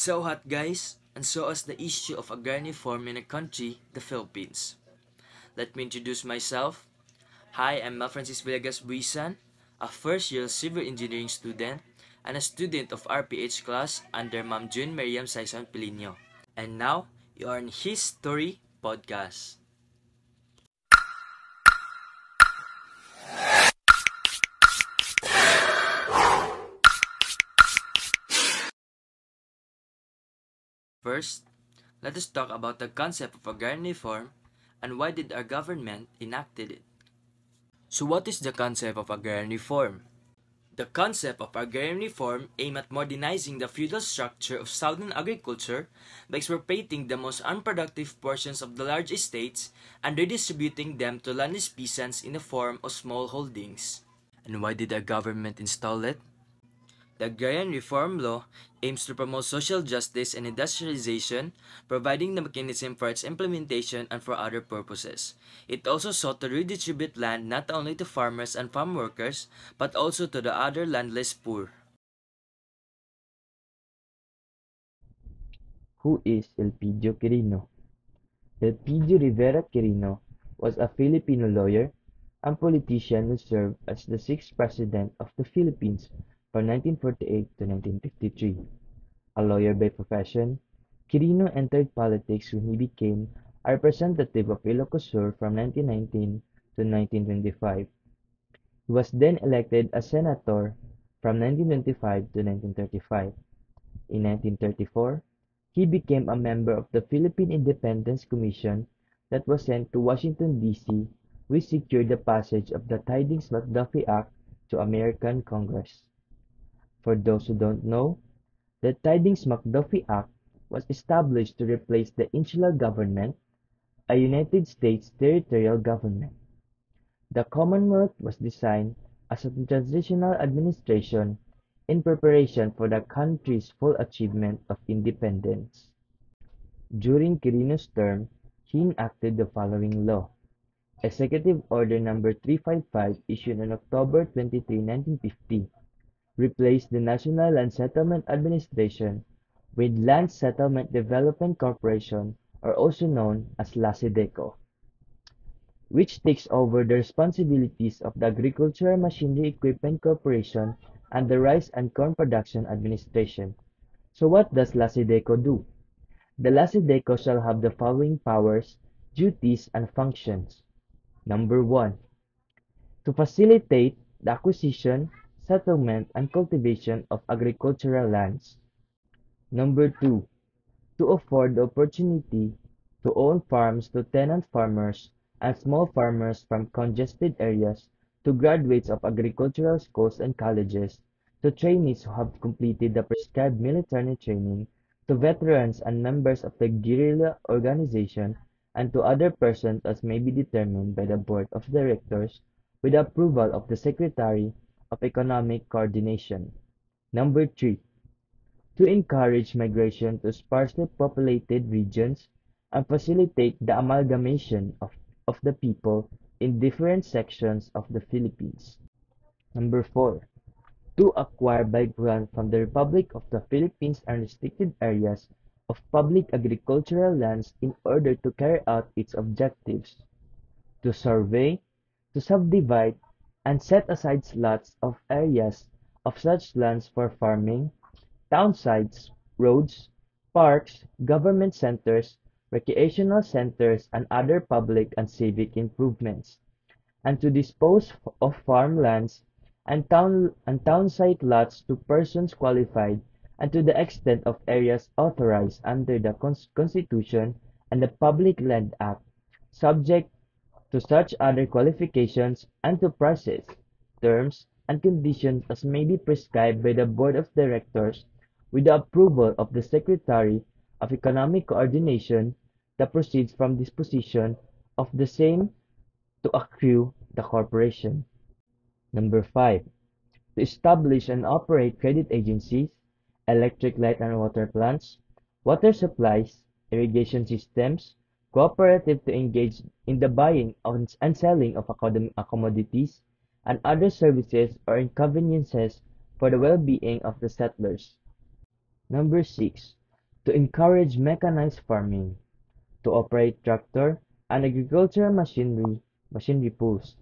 It's so hot, guys, and so is the issue of agrarian reform in a country, the Philippines. Let me introduce myself. Hi, I'm Francis Villegas Buhisan, a first year civil engineering student and a student of RPH class under Ma'am June Miriam Saison Pilino. And now, you are in His Story podcast. First, let us talk about the concept of agrarian reform and why did our government enacted it. So what is the concept of agrarian reform? The concept of agrarian reform aimed at modernizing the feudal structure of southern agriculture by expropriating the most unproductive portions of the large estates and redistributing them to landless peasants in the form of small holdings. And why did our government install it? The Agrarian Reform Law aims to promote social justice and industrialization, providing the mechanism for its implementation and for other purposes. It also sought to redistribute land not only to farmers and farm workers, but also to the other landless poor. Who is Elpidio Quirino? Elpidio Rivera Quirino was a Filipino lawyer and politician who served as the sixth president of the Philippines from 1948 to 1953. A lawyer by profession, Quirino entered politics when he became a representative of Ilocos Sur from 1919 to 1925. He was then elected as senator from 1925 to 1935. In 1934, he became a member of the Philippine Independence Commission that was sent to Washington, D.C., which secured the passage of the Tydings-McDuffie Act to American Congress. For those who don't know, the Tydings McDuffie Act was established to replace the Insular Government, a United States territorial government. The Commonwealth was designed as a transitional administration in preparation for the country's full achievement of independence. During Quirino's term, he enacted the following law. Executive Order No. 355 issued on October 23, 1950 replaced the National Land Settlement Administration with Land Settlement Development Corporation or also known as LASEDECO, which takes over the responsibilities of the Agricultural Machinery Equipment Corporation and the Rice and Corn Production Administration. So what does LASEDECO do? The LASEDECO shall have the following powers, duties, and functions. Number 1. To facilitate the acquisition, settlement and cultivation of agricultural lands. Number 2. To afford the opportunity to own farms to tenant farmers and small farmers from congested areas, to graduates of agricultural schools and colleges, to trainees who have completed the prescribed military training, to veterans and members of the guerrilla organization, and to other persons as may be determined by the Board of Directors with the approval of the Secretary of Economic Coordination. Number 3. To encourage migration to sparsely populated regions and facilitate the amalgamation of, of the people in different sections of the Philippines. Number 4. To acquire by grant from the Republic of the Philippines unrestricted areas of public agricultural lands in order to carry out its objectives. To survey, to subdivide, and set aside slots of areas of such lands for farming, town sites, roads, parks, government centers, recreational centers, and other public and civic improvements, and to dispose of farm lands and town and town site lots to persons qualified and to the extent of areas authorized under the Constitution and the Public Land Act, subject to such other qualifications and to prices, terms, and conditions as may be prescribed by the Board of Directors with the approval of the Secretary of Economic Coordination that proceeds from disposition of the same to accrue the corporation. Number 5. To establish and operate credit agencies, electric light and water plants, water supplies, irrigation systems, cooperative to engage in the buying and selling of commodities and other services or inconveniences for the well-being of the settlers. Number 6. to encourage mechanized farming, to operate tractor and agricultural machinery, machinery pools,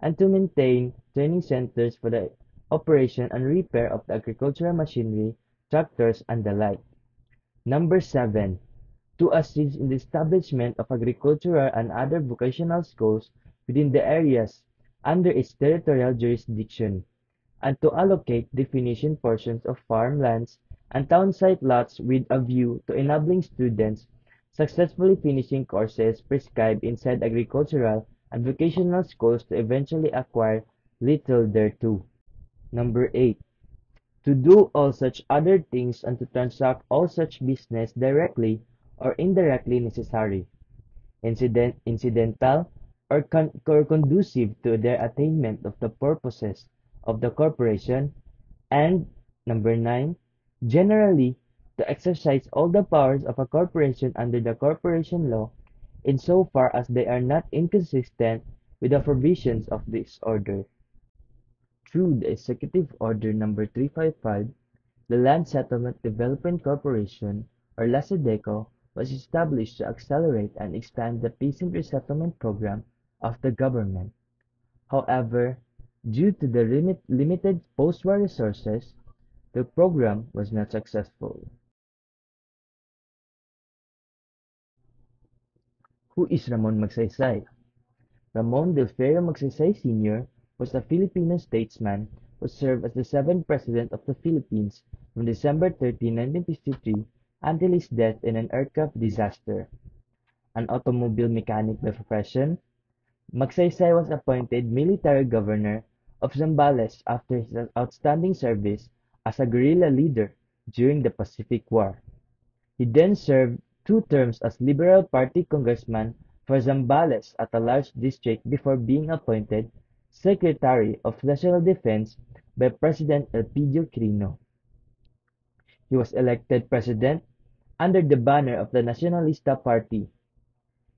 and to maintain training centers for the operation and repair of the agricultural machinery, tractors, and the like. Number 7. To assist in the establishment of agricultural and other vocational schools within the areas under its territorial jurisdiction, and to allocate definition portions of farm lands and townsite lots with a view to enabling students successfully finishing courses prescribed inside agricultural and vocational schools to eventually acquire little thereto. Number 8. To do all such other things and to transact all such business directly or indirectly necessary, incident, incidental, or, con or conducive to their attainment of the purposes of the corporation, and number 9. Generally, to exercise all the powers of a corporation under the corporation law in so far as they are not inconsistent with the provisions of this order. Through the Executive Order No. 355, the Land Settlement Development Corporation, or LASEDECO, was established to accelerate and expand the peasant resettlement program of the government. However, due to the limit, limited post-war resources, the program was not successful. Who is Ramon Magsaysay? Ramon Del Fierro Magsaysay Sr. was a Filipino statesman who served as the seventh President of the Philippines from December 13, 1953 until his death in an aircraft disaster. An automobile mechanic by profession, Magsaysay was appointed military governor of Zambales after his outstanding service as a guerrilla leader during the Pacific War. He then served two terms as Liberal Party congressman for Zambales at a large district before being appointed Secretary of National Defense by President Elpidio Quirino. He was elected president under the banner of the Nacionalista Party.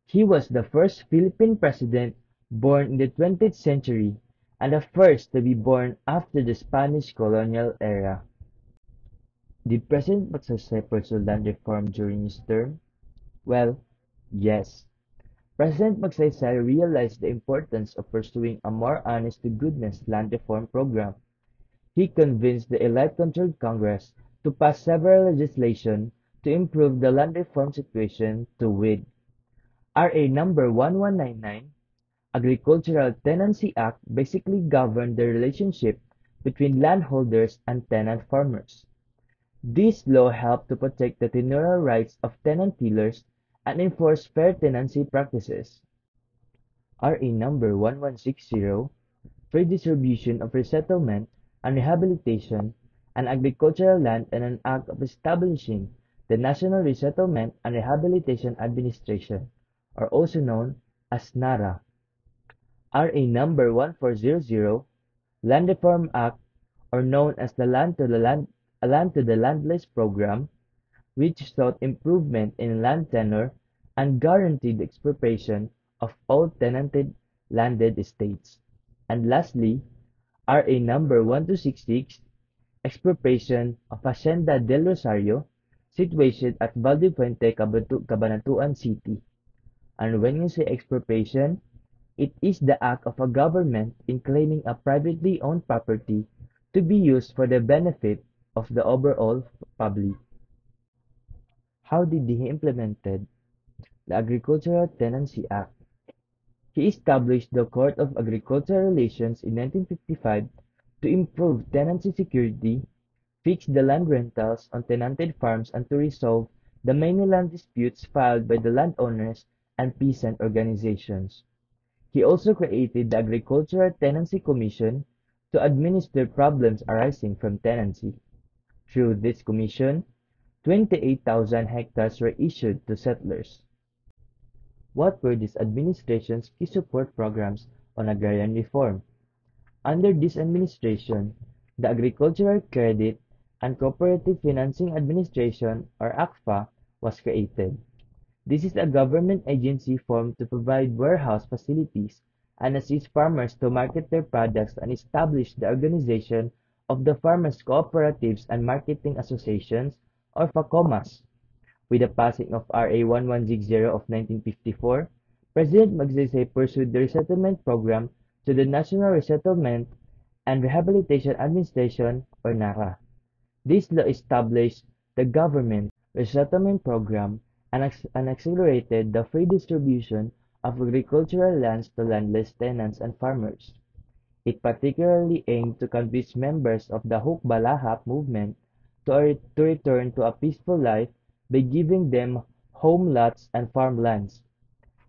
He was the first Philippine president born in the 20th century and the first to be born after the Spanish colonial era. Did President Magsaysay land reform during his term? Well, yes. President Magsaysay realized the importance of pursuing a more honest-to-goodness land reform program. He convinced the elite-controlled Congress to pass several legislation to improve the land reform situation to wit, RA number 1199, Agricultural Tenancy Act basically governed the relationship between landholders and tenant farmers. This law helped to protect the tenurial rights of tenant tillers and enforce fair tenancy practices. RA number 1160, Free Distribution of Resettlement and Rehabilitation and Agricultural Land and an Act of establishing the National Resettlement and Rehabilitation Administration, or also known as NARRA. RA number 1400, Land Reform Act, or known as the Land to the Land, Land to the Landless Program, which sought improvement in land tenure and guaranteed expropriation of all tenanted landed estates. And lastly, RA number 1266, Expropriation of Hacienda del Rosario, situated at Valdefuente, Cabanatuan City. And when you say expropriation, it is the act of a government in claiming a privately owned property to be used for the benefit of the overall public. How did he implemented the Agricultural Tenancy Act? He established the Court of Agricultural Relations in 1955 to improve tenancy security, fix the land rentals on tenanted farms, and to resolve the many land disputes filed by the landowners and peasant organizations. He also created the Agricultural Tenancy Commission to administer problems arising from tenancy. Through this commission, 28,000 hectares were issued to settlers. What were this administration's key support programs on agrarian reform? Under this administration, the Agricultural Credit and Cooperative Financing Administration, or ACFA, was created. This is a government agency formed to provide warehouse facilities and assist farmers to market their products and establish the organization of the farmers' cooperatives and marketing associations, or FACOMAS. With the passing of RA 1160 of 1954, President Magsaysay pursued the resettlement program to the National Resettlement and Rehabilitation Administration, or NARA. This law established the government resettlement program and, and accelerated the free distribution of agricultural lands to landless tenants and farmers. It particularly aimed to convince members of the Hukbalahap movement to, er, to return to a peaceful life by giving them home lots and farmlands.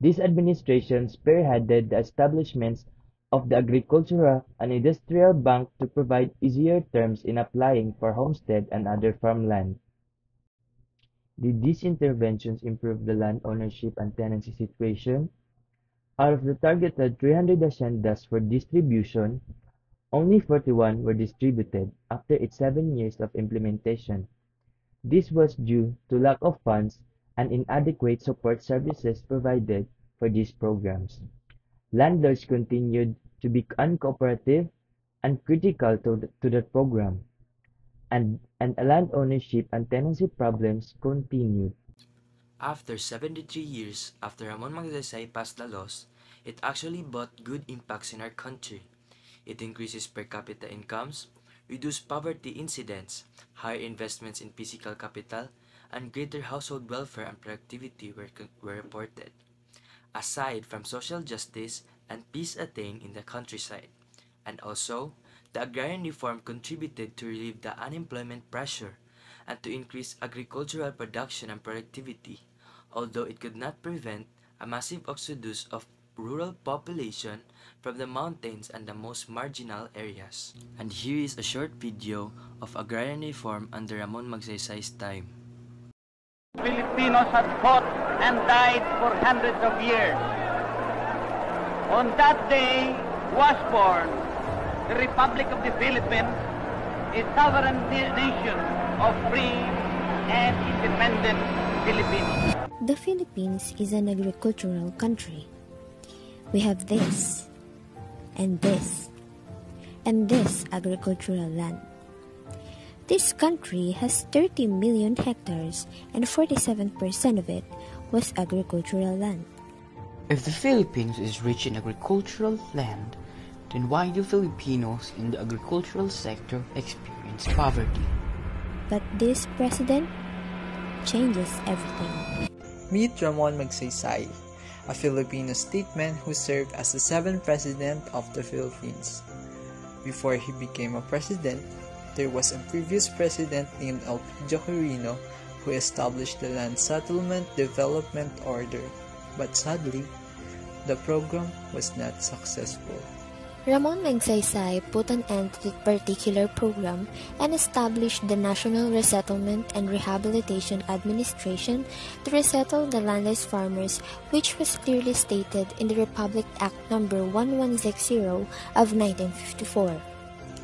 This administration spearheaded the establishment of the Agricultural and Industrial Bank to provide easier terms in applying for homestead and other farmland. Did these interventions improve the land ownership and tenancy situation? Out of the targeted 300 haciendas for distribution, only 41 were distributed after its seven years of implementation. This was due to lack of funds and inadequate support services provided for these programs. Landlords continued to be uncooperative and critical to the, to the program, and, and land ownership and tenancy problems continued. After 73 years after Ramon Magsaysay passed the laws, it actually brought good impacts in our country. It increases per capita incomes, reduced poverty incidents, higher investments in physical capital, and greater household welfare and productivity were, were reported. Aside from social justice and peace attained in the countryside, and also, the agrarian reform contributed to relieve the unemployment pressure and to increase agricultural production and productivity, although it could not prevent a massive exodus of rural population from the mountains and the most marginal areas. And here is a short video of agrarian reform under Ramon Magsaysay's time. Filipinos had fought and died for hundreds of years. On that day was born the Republic of the Philippines, a sovereign nation of free and independent Filipinos. The Philippines is an agricultural country. We have this, and this, and this agricultural land. This country has 30 million hectares, and 47% of it was agricultural land. If the Philippines is rich in agricultural land, then why do Filipinos in the agricultural sector experience poverty? But this president changes everything. Meet Ramon Magsaysay, a Filipino statesman who served as the seventh president of the Philippines. Before he became a president, there was a previous president named Elpidio Quirino who established the Land Settlement Development Order, but sadly, the program was not successful. Ramon Magsaysay put an end to the particular program and established the National Resettlement and Rehabilitation Administration to resettle the landless farmers, which was clearly stated in the Republic Act No. 1160 of 1954.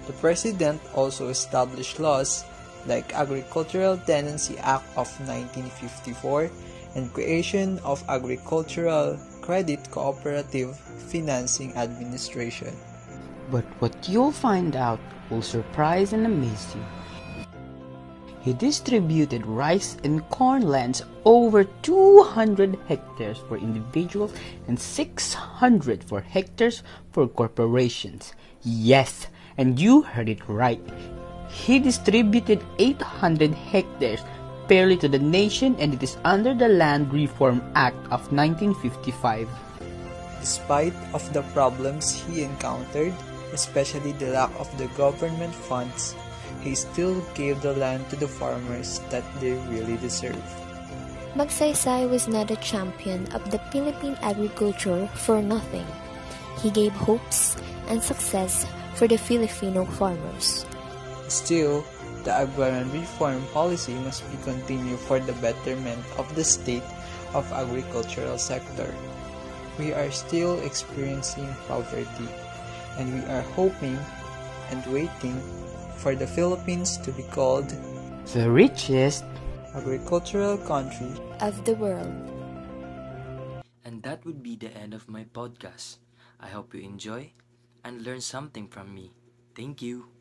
The President also established laws like Agricultural Tenancy Act of 1954 and creation of Agricultural Credit Cooperative Financing Administration. But what you'll find out will surprise and amaze you. He distributed rice and corn lands over 200 hectares for individuals and 600 for hectares for corporations. Yes, and you heard it right. He distributed 800 hectares fairly to the nation and it is under the Land Reform Act of 1955. Despite of the problems he encountered, especially the lack of the government funds, he still gave the land to the farmers that they really deserve. Magsaysay was not a champion of the Philippine agriculture for nothing. He gave hopes and success for the Filipino farmers. Still, the agrarian reform policy must be continued for the betterment of the state of agricultural sector. We are still experiencing poverty and we are hoping and waiting for the Philippines to be called the richest agricultural country of the world. And that would be the end of my podcast. I hope you enjoy and learn something from me. Thank you.